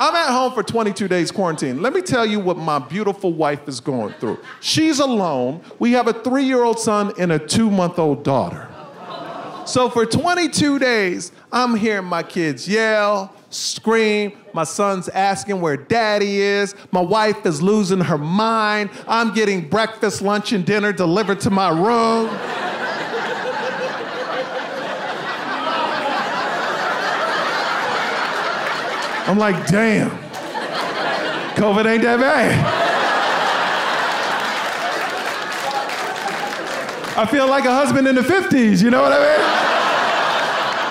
I'm at home for 22 days quarantine. Let me tell you what my beautiful wife is going through. She's alone. We have a three year old son and a two month old daughter. So for 22 days, I'm hearing my kids yell, scream. My son's asking where daddy is. My wife is losing her mind. I'm getting breakfast, lunch, and dinner delivered to my room. I'm like, damn, COVID ain't that bad. I feel like a husband in the 50s, you know what I mean?